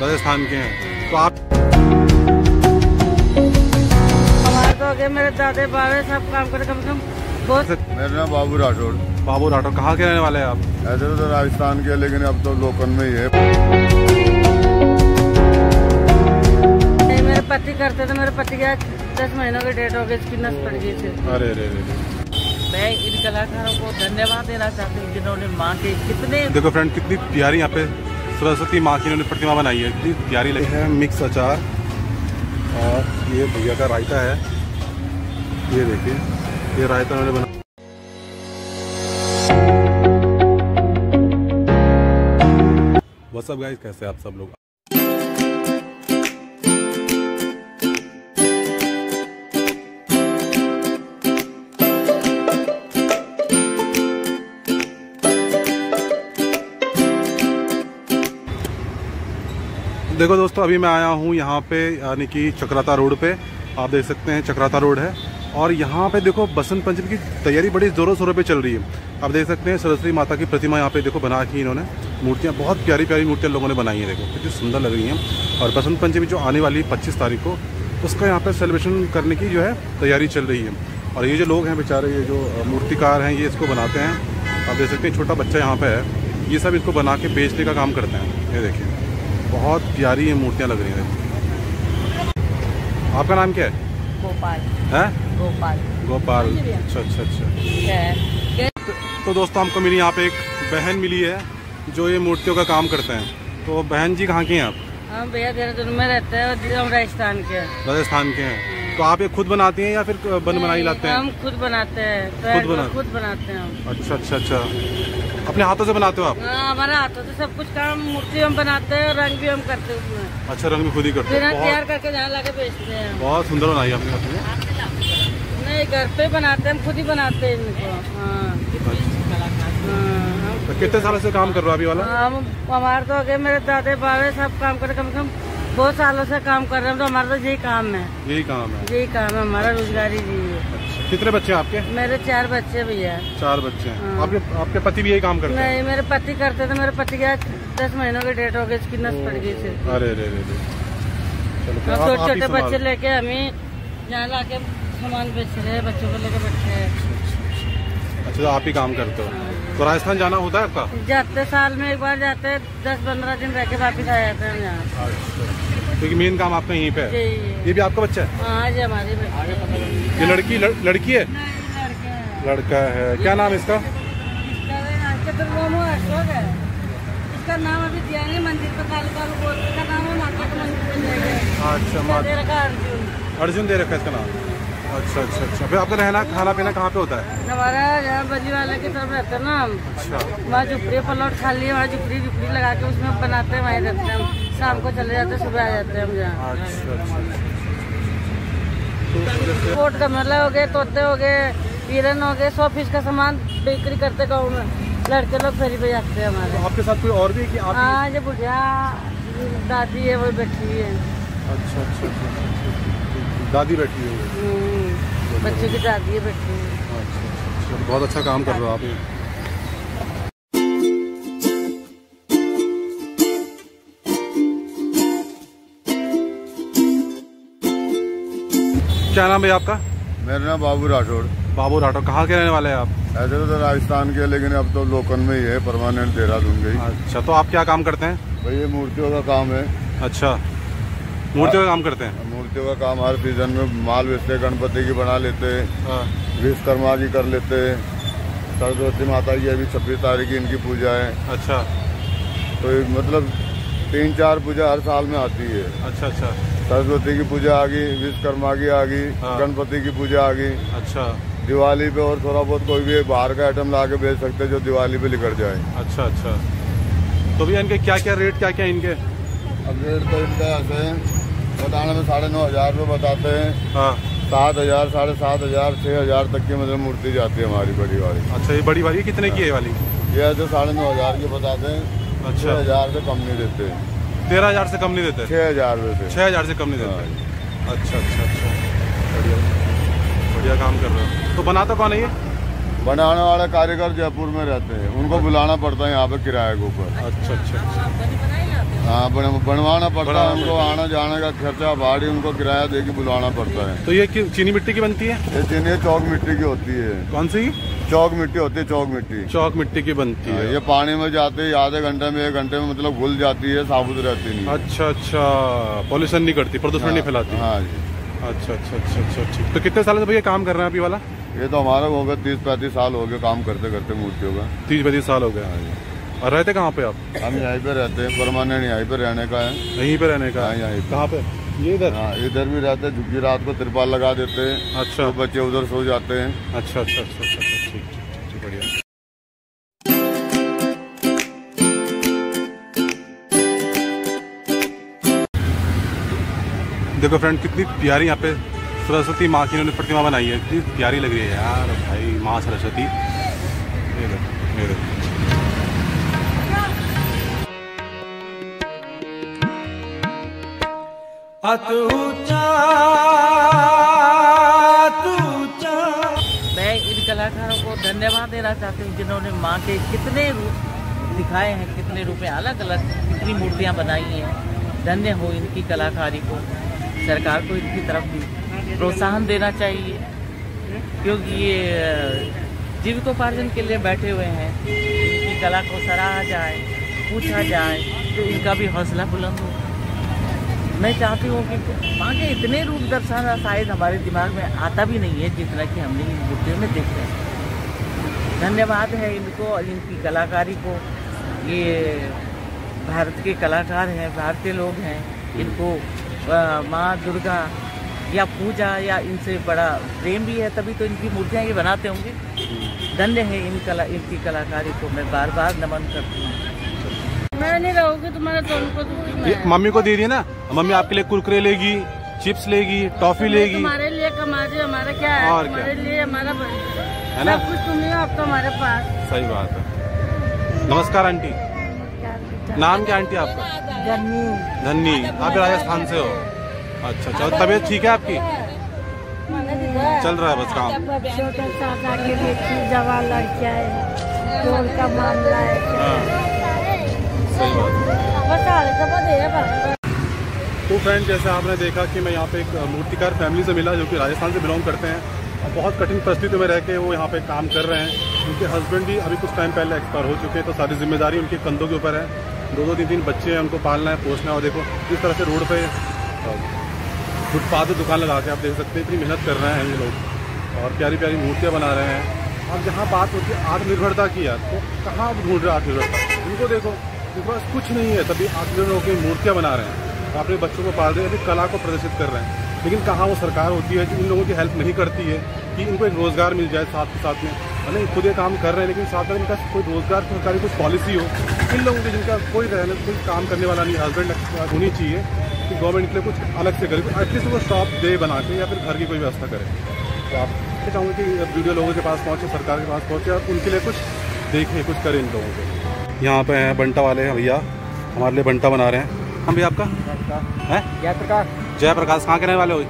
राजस्थान के हैं। तो आप हमारे तो आगे मेरे दादे बाबे सब काम करे कम से कम मेरा नाम बाबू राठौड़ बाबू राठौर कहाँ के रहने वाले हैं आप? ऐसे तो राजस्थान के लेकिन अब तो लोकल में ही है। मेरे पति करते थे मेरे पति का दस महीनों की डेट हो गई इसकी नस पड़ गई थी। अरे अरे अरे। मैं इन कलाकारों को धन्यवाद देना चाहती हूँ जिन्होंने माँ के कितने देखो फ्रेंड कितनी प्यारी यहाँ पे सरस्वती माँ की इन्होंने प्रतिमा बनाई है। इतनी प्यारी लगी। है मिक्स अचार और ये भैया का रायता है। ये देखिए, ये रायता उन्होंने बना सब गाइस कैसे आप सब लोग? देखो दोस्तों, अभी मैं आया हूँ यहाँ पे, यानी कि चक्राता रोड पे। आप देख सकते हैं चक्राता रोड है। और यहाँ पे देखो, बसंत पंचमी की तैयारी बड़ी ज़ोरों शोरों पे चल रही है। आप देख सकते हैं, सरस्वती माता की प्रतिमा यहाँ पे देखो बना की इन्होंने। मूर्तियाँ, बहुत प्यारी प्यारी मूर्तियाँ लोगों ने बनाई हैं, देखो, कितनी सुंदर लग रही हैं। और बसंत पंचमी जो आने वाली है पच्चीस तारीख को, उसका यहाँ पर सेलिब्रेशन करने की जो है तैयारी चल रही है। और ये जो लोग हैं बेचारे, ये जो मूर्तिकार हैं, ये इसको बनाते हैं। आप देख सकते हैं, छोटा बच्चा यहाँ पर है। ये सब इसको बना के बेचने का काम करते हैं। ये देखिए। बहुत प्यारी ये मूर्तियाँ लग रही हैं। आपका नाम क्या है? गोपाल। है? गोपाल। गोपाल। अच्छा अच्छा अच्छा। तो, तो दोस्तों हमको मेरी यहाँ पे एक बहन मिली है जो ये मूर्तियों का काम करते हैं। तो बहन जी कहाँ की हैं आप? हम भैया देहरादून में रहते हैं और हम राजस्थान के हैं। राजस्थान के हैं। तो आप ये खुद बनाती हैं या फिर बन बनाई लाते हैं? हम खुद बनाते हैं खुद बना- खुद बनाते हैं हम। अच्छा अच्छा अच्छा। अपने हाथों से बनाते हो आप? हाँ, हमारा हाथों से सब कुछ काम मूर्ति हम बनाते हैं रंग भी हम करते हैं। उसमें अच्छा रंग भी खुद ही करते हो। तैयार करके यहाँ लाके बेचते हैं बहुत सुंदर बनाई आपने नहीं घर पे बनाते हैं हम खुद ही बनाते हैं इनको। हाँ। हाँ, तो कितने सालों से काम कर रहे हो अभी वाला? हम हमारे तो आगे मेरे दादे बाबे सब काम करे कम से कम बहुत सालों से काम कर रहे हैं तो हमारा तो यही काम है। यही काम है। यही काम है हमारा रोजगारी जी है। अच्छा कितने बच्चे आपके? मेरे चार बच्चे भैया। चार बच्चे हैं। हाँ। आपके आपके पति भी यही काम करते हैं? नहीं मेरे पति करते थे मेरे पति का दस महीनों की डेट हो गई इसकी नस पड़ गई थी अरे अरे आप- छोटे छोटे बच्चे लेके हम ही यहाँ लाके सामान बेच रहे हैं बच्चों को लेके बैठे हैं। अच्छा तो आप ही काम करते हो। तो राजस्थान जाना होता है आपका? जाते साल में एक बार जाते हैं दस पंद्रह दिन रह के वापिस आ जाते हैं हम यहाँ। अच्छा। क्योंकि मेन काम आपका यहीं पे है। ये भी आपका बच्चा है? हाँ जी हमारी बच्चे ये लड़की लड़, लड़की है? नहीं, लड़का है। क्या नाम इसका? इसका तो इसका नाम अभी दिया नहीं मंदिर पे कालू कालू बोल इसका नाम है माता के मंदिर अच्छा अर्जुन। अर्जुन दे रखा है इसका नाम। अच्छा अच्छा अच्छा। फिर आपका रहना खाना पीना कहाँ पे होता है? हमारा यहाँ बली वाले की तरफ़ रहते हैं ना हम। अच्छा। वहाँ झुपड़ी पलौट खा लिए वहाँ झुपड़ी झुपड़ी लगा के उसमें बनाते हैं वहीं रहते हैं हम। शाम को चले जाते हैं सुबह आ जाते हैं हम यहाँ। अच्छा अच्छा तो कोट का मेला हो गए तोते हो गए हिरन हो गए सौ फ़ीस का सामान बिक्री करते गाँव में। लड़के लोग फेरी पे जाते हैं तो हमारे आपके साथ कोई और भी है हाँ? ये बुढ़िया दादी है वो बैठी है। अच्छा अच्छा अच्छा, अच्छा, अच्छा। दादी बैठी हुई है। हम्म, बच्चों की दादी है बैठी अच्छा अच्छा। बहुत अच्छा काम कर रहे हो आप। क्या नाम है आपका? मेरा नाम बाबू राठौड़ बाबू राठौर कहाँ के रहने वाले हैं आप? ऐसे तो राजस्थान के लेकिन अब तो लोकल में ही है परमानेंट देहरादून गई अच्छा तो आप क्या काम करते हैं? भाई ये मूर्तियों का काम है। अच्छा। मूर्तियों का काम करते हैं? मूर्तियों का काम हर सीज़न में माल बेचते गणपति की बना लेते हैं, हाँ, विश्वकर्मा की कर लेते हैं, सरस्वती माता की अभी छब्बीस तारीख की इनकी पूजा है। अच्छा। तो मतलब तीन चार पूजा हर साल में आती है। अच्छा अच्छा। सरस्वती की पूजा आ गई विश्वकर्मा की आ गई हाँ। गणपति की पूजा आ गई। अच्छा। दिवाली पे और थोड़ा बहुत कोई भी बाहर का आइटम ला के बेच सकते हैं जो दिवाली पे निकल जाए। अच्छा अच्छा। तो भैया इनके क्या क्या रेट क्या क्या इनके? अब रेट तो इनका ऐसे है। बताने में साढ़े नौ हज़ार रुपये बताते हैं। हाँ। सात हज़ार साढ़े सात हज़ार छः हज़ार तक की मतलब मूर्ति जाती है हमारी बड़ी वाली। अच्छा ये बड़ी वाली कितने की है वाली? ये जो साढ़े नौ हज़ार की बताते हैं। अच्छा। हज़ार से कम नहीं देते। तेरह हज़ार से कम नहीं देते? छः हज़ार रुपये से। छह हज़ार से कम नहीं देते? अच्छा अच्छा अच्छा। बढ़िया बढ़िया काम कर रहे हो। तो बनाता कौन है ये? बनाने वाले कारीगर जयपुर में रहते हैं। उनको बुलाना पड़ता है यहाँ पे किराए के ऊपर। अच्छा अच्छा अच्छा। हाँ बनवाना पड़ता है उनको आना जाने का खर्चा भाड़ी उनको किराया दे के बुलाना पड़ता है। तो ये चीनी मिट्टी की बनती है? ये चीनी चौक मिट्टी की होती है। कौन सी? चौक मिट्टी होती है चौक मिट्टी। चौक मिट्टी की बनती हाँ, है। ये पानी में जाते ही आधे घंटे में एक घंटे में मतलब घुल जाती है साबुत रहती नहीं। अच्छा अच्छा। पॉल्यूशन नहीं करती प्रदूषण नहीं फैलाती। हाँ जी। अच्छा अच्छा अच्छा अच्छा ठीक तो कितने साल से भैया काम कर रहे हैं अभी वाला? ये तो हमारा हो गया तीस पैंतीस साल हो गए काम करते करते मूर्तियों का। तीस पैंतीस साल हो गए। हाँ। और रहते कहाँ पे आप? हम यहीं पे रहते हैं परमानेंट यहीं पे रहने का है। यहीं पे रहने का? हाँ, यहीं पे। कहाँ पे? ये इधर? हाँ इधर भी रहते हैं झुग्गी रात को तिरपाल लगा देते हैं। अच्छा। तो बच्चे उधर सो जाते हैं। अच्छा अच्छा अच्छा अच्छा अच्छा, ठीक ठीक बढ़िया। देखो फ्रेंड कितनी प्यारी यहाँ पे सरस्वती माँ की इन्होंने प्रतिमा बनाई है। कितनी प्यारी लग रही है यार भाई माँ सरस्वती। देखो मैं इन कलाकारों को धन्यवाद देना चाहती हूँ जिन्होंने माँ के कितने रूप दिखाए हैं कितने रूप में अलग अलग कितनी मूर्तियाँ बनाई हैं। धन्य हो इनकी कलाकारी को। सरकार को इनकी तरफ़ भी प्रोत्साहन देना चाहिए, क्योंकि ये जीविकोपार्जन के लिए बैठे हुए हैं इनकी कला को सराहा जाए, पूछा जाए तो इनका भी हौसला बुलंद हो। मैं चाहती हूँ कि माँ के इतने रूप दर्शाना शायद हमारे दिमाग में आता भी नहीं है, जितना कि हमने इन मूर्तियों में देख हैं। धन्यवाद है इनको और इनकी कलाकारी को। ये भारत के कलाकार हैं, भारतीय लोग हैं, इनको माँ दुर्गा या पूजा या इनसे बड़ा प्रेम भी है तभी तो इनकी मूर्तियाँ ये बनाते होंगे। धन्य है इन कला इनकी कलाकारी को मैं बार बार नमन करती हूँ। मैं नहीं रहूँगी तुम्हारे तो उनको मम्मी को दे दिए ना मम्मी आपके लिए कुरकुरे लेगी चिप्स लेगी टॉफी लेगी। तुम्हारे लिए कमा रही हमारा क्या है? और क्या? लिए हमारा है ना? कुछ तुम ही हो अब तो हमारे पास। सही बात है। नमस्कार आंटी। नाम क्या आंटी आपका? गर्मी धन्नी। आप राजस्थान से हो। अच्छा अच्छा। तबीयत ठीक है आपकी? चल रहा है बस काम। छोटे चाचा के बेटी जवान लड़कियाँ है। चोर का मामला है हाँ सही बात है बता तो फ्रेंड जैसे आपने देखा कि मैं यहाँ पे एक मूर्तिकार फैमिली से मिला जो कि राजस्थान से बिलोंग करते हैं। और बहुत कठिन परिस्थिति में रह के वो यहाँ पे काम कर रहे हैं। उनके हस्बैंड भी अभी कुछ टाइम पहले एक्सपायर हो चुके हैं तो सारी ज़िम्मेदारी उनके कंधों के ऊपर है। दो दो तीन तीन बच्चे हैं उनको पालना है पोसना है। और देखो इस तरह से रोड पे फुटपाथ पे दुकान लगा के आप देख सकते हैं, इतनी मेहनत कर रहे हैं ये लोग और प्यारी प्यारी मूर्तियाँ बना रहे हैं। और जहाँ बात होती है आत्मनिर्भरता की यार तो कहाँ आप ढूंढ रहे हैं आत्मनिर्भरता? इनको देखो, इनके पास कुछ नहीं है, तभी आत्मनिर्भर होकर मूर्तियाँ बना रहे हैं। अपने बच्चों को पाल रहे हैं अभी कला को प्रदर्शित कर रहे हैं। लेकिन कहाँ वो सरकार होती है जो इन लोगों की हेल्प नहीं करती है, कि इनको एक रोज़गार मिल जाए साथ के साथ में? ना खुद ये काम कर रहे हैं, लेकिन साथ में इनका कोई रोज़गार, सरकारी कुछ पॉलिसी हो, इन लोगों की जिनका कोई रहने, कोई काम करने वाला नहीं हस्बैंड होनी चाहिए। कि गवर्नमेंट के लिए कुछ अलग से करे एटलीस्ट वो शॉप दे बना के या फिर घर की कोई व्यवस्था करे। तो आप मैं चाहूँगा कि वीडियो लोगों के पास पहुँचे सरकार के पास पहुँचे और उनके लिए कुछ देखें कुछ करें इन लोगों को। यहाँ पे हैं बंटा वाले हैं भैया हमारे लिए बंटा बना रहे हैं। हम भैया आपका? है? जयप्रकाश। कहाँ के रहने वाले हो?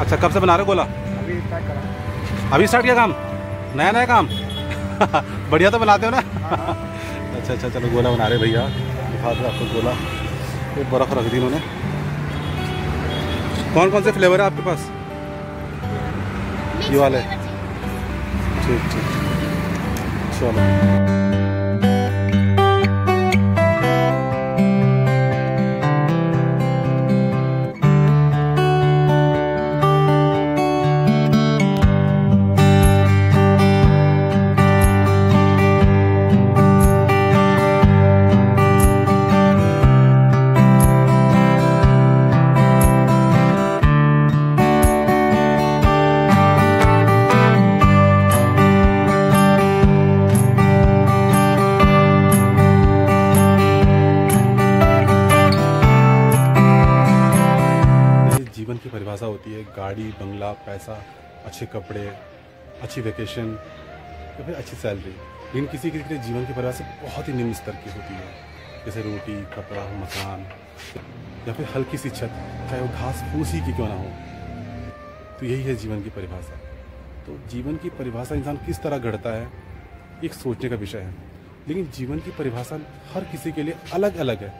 अच्छा कब से बना रहे हो गोला? अभी स्टार्ट किया काम? नया नया काम? बढ़िया तो बनाते हो ना? अच्छा अच्छा चलो गोला बना रहे भैया। दिखा दो आपको गोला। एक बर्फ़ रख दी उन्होंने कौन कौन से फ्लेवर है आपके पास? ये वाले। ठीक ठीक। चलो। पैसा अच्छे कपड़े, अच्छी वेकेशन या फिर अच्छी सैलरी लेकिन किसी किसी के जीवन की परिभाषा बहुत ही निम्न स्तर की होती है। जैसे रोटी, कपड़ा, मकान, या फिर हल्की सी छत, चाहे वो घास फूस ही की क्यों ना हो। तो यही है जीवन की परिभाषा। तो जीवन की परिभाषा इंसान किस तरह गढ़ता है एक सोचने का विषय है। लेकिन जीवन की परिभाषा हर किसी के लिए अलग अलग है।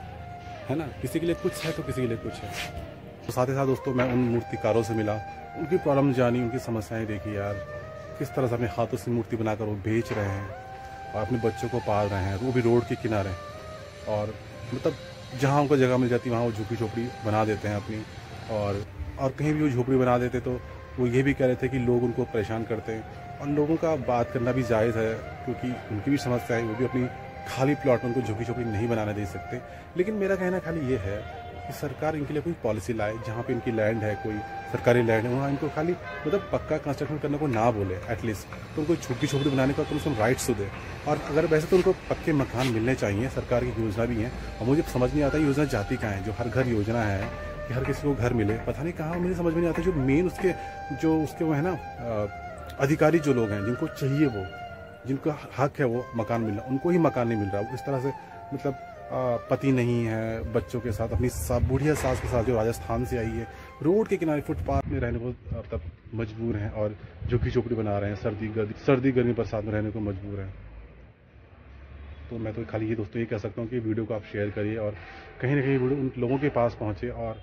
है ना? किसी के लिए कुछ है तो किसी के लिए कुछ है। तो साथ ही साथ दोस्तों, मैं उन मूर्तिकारों से मिला। उनकी प्रॉब्लम जानी, उनकी समस्याएँ देखी यार। किस तरह से अपने हाथों से मूर्ति बनाकर वो बेच रहे हैं और अपने बच्चों को पाल रहे हैं। वो भी रोड के किनारे। और मतलब जहाँ उनको जगह मिल जाती है वहाँ वो झुकी झोपड़ी बना देते हैं अपनी। और और कहीं भी वो झोपड़ी बना देते तो वो ये भी कह रहे थे कि लोग उनको परेशान करते हैं। और लोगों का बात करना भी जायज़ है, क्योंकि उनकी भी समस्या है, वो भी अपनी खाली प्लॉट में उनको झुकी झोपड़ी नहीं बनाने दे सकते। लेकिन मेरा कहना खाली ये है कि सरकार इनके लिए कोई पॉलिसी लाए, जहाँ पे इनकी लैंड है कोई। सरकारी लैंड है, वहाँ इनको खाली मतलब पक्का कंस्ट्रक्शन करने को ना बोले एटलीस्ट तो उनको झुग्गी झोपड़ी बनाने का कम से कम राइट्स तो दे। और अगर वैसे तो उनको पक्के मकान मिलने चाहिए, सरकार की योजना भी है, और मुझे समझ नहीं आता योजना जाती कहाँ है, जो हर घर योजना है, कि हर किसी को घर मिले। पता नहीं कहाँ, मुझे समझ में नहीं आता जो मेन उसके, जो उसके वो है ना अधिकारी जो लोग हैं, जिनको चाहिए वो, जिनका हक है वो मकान मिलना, उनको ही मकान नहीं मिल रहा। इस तरह से मतलब पति नहीं है बच्चों के साथ अपनी सा, बुढ़िया सास के साथ जो राजस्थान से आई है रोड के किनारे फुटपाथ में रहने को तब मजबूर हैं और झुग्गी झोपड़ी बना रहे हैं सर्दी गर्दी सर्दी गर्मी बरसात में रहने को मजबूर हैं। तो मैं तो खाली ये दोस्तों ये कह सकता हूँ कि वीडियो को आप शेयर करिए और कहीं ना कहीं वीडियो उन लोगों के पास पहुँचे और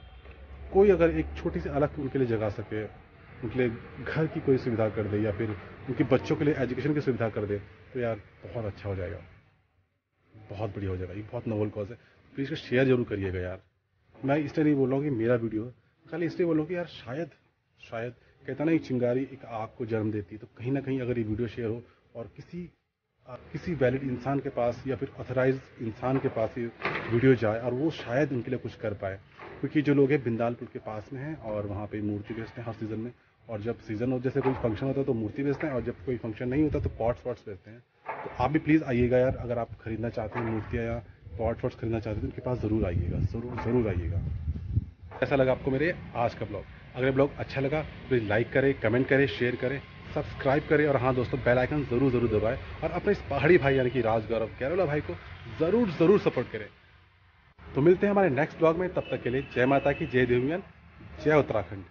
कोई अगर एक छोटी सी अलग उनके लिए जगा सके उनके लिए घर की कोई सुविधा कर दे या फिर उनके बच्चों के लिए एजुकेशन की सुविधा कर दे तो यार बहुत अच्छा हो जाएगा। बहुत बढ़िया हो जाएगा ये बहुत नोबल कॉज है। प्लीज़ इसको शेयर ज़रूर करिएगा यार। मैं इसलिए नहीं बोल रहा हूँ कि मेरा वीडियो खाली इसलिए बोल हूँ कि यार शायद शायद कहता ना, एक चिंगारी एक आग को जन्म देती है। तो कहीं ना कहीं अगर ये वीडियो शेयर हो और किसी किसी वैलिड इंसान के पास या फिर ऑथराइज इंसान के पास ये वीडियो जाए और वो शायद उनके लिए कुछ कर पाए। क्योंकि जो लोग हैं बिंदालपुर के पास में हैं और वहाँ पे मूर्ति बेचते हैं हर सीज़न में। और जब सीज़न हो जैसे कोई फ़ंक्शन होता है तो मूर्ति बेचते हैं और जब कोई फ़ंक्शन नहीं होता तो पॉट्स वॉट्स बेचते हैं। तो आप भी प्लीज़ आइएगा यार, अगर आप खरीदना चाहते हैं मूर्तियाँ या पॉट वॉट्स खरीदना चाहते हैं तो उनके पास ज़रूर आइएगा, ज़रूर ज़रूर आइएगा। कैसा लगा आपको मेरे आज का ब्लॉग अगर ब्लॉग अच्छा लगा प्लीज़ लाइक करें कमेंट करें शेयर करें सब्सक्राइब करें और हाँ दोस्तों बेल आइकन ज़रूर ज़रूर दबाएँ और अपने इस पहाड़ी भाई यानी कि राज गौरव, केरला भाई को ज़रूर ज़रूर सपोर्ट करें। तो मिलते हैं हमारे नेक्स्ट ब्लॉग में, तब तक के लिए जय माता की, जय देवियन जय उत्तराखंड।